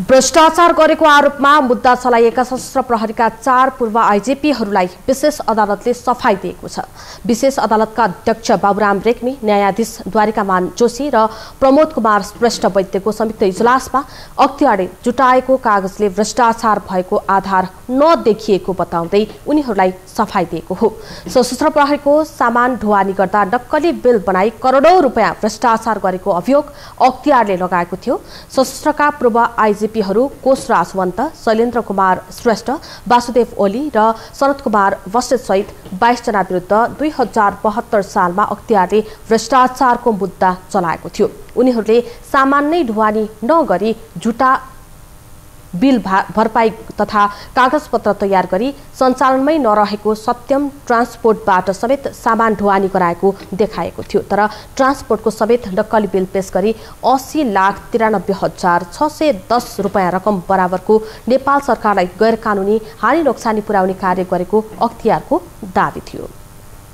भ्रष्टाचार गरेको आरोपमा मुद्दा चलाइएका सशस्त्र प्रहरीका चार पूर्व आइजिपीहरूलाई विशेष अदालतले सफाई दिएको छ। विशेष अदालतका अध्यक्ष बाबुराम रेग्मी न्यायाधीश द्वारिकामान जोशी र प्रमोद कुमार श्रेष्ठ वैद्यको संयुक्त इजलासमा अख्तियारले जुटाएको कागजले भ्रष्टाचार भएको आधार नदेखिएको बताउँदै उनीहरूलाई सफाई दिएको हो। सशस्त्र प्रहरीको सामान ढुवानी गर्दा नक्कली बिल बनाई करोडौँ रुपियाँ भ्रष्टाचार गरेको अभियोग अख्तियारले लगाएको थियो। सशस्त्रका पूर्व आइजिपीहरू कोषराज वन्त शैलेन्द्र कुमार श्रेष्ठ वासुदेव ओली र शरद कुमार सहित बाइसजना विरुद्ध दुई हजार बहत्तर सालमा अख्तियारले भ्रष्टाचारको मुद्दा चलाएको थियो। उनीहरूले सामान नै ढुवानी नगरी झुटा बिल भरपाई तथा कागजपत्र तयार गरी सञ्चालनमै नरहेको सत्यम ट्रान्सपोर्टबाट समेत सामान ढुवानी गराएको देखाएको थियो। तर ट्रान्सपोर्टको समेत नक्कली बिल पेश गरी अस्सी लाख तिरानब्बे हजार छ सय दस रुपियाँ रकम बराबरको नेपाल सरकारलाई गैर कानुनी हानि नोक्सानी पुर्याउने कार्य गरेको अख्तियारको दावी थियो।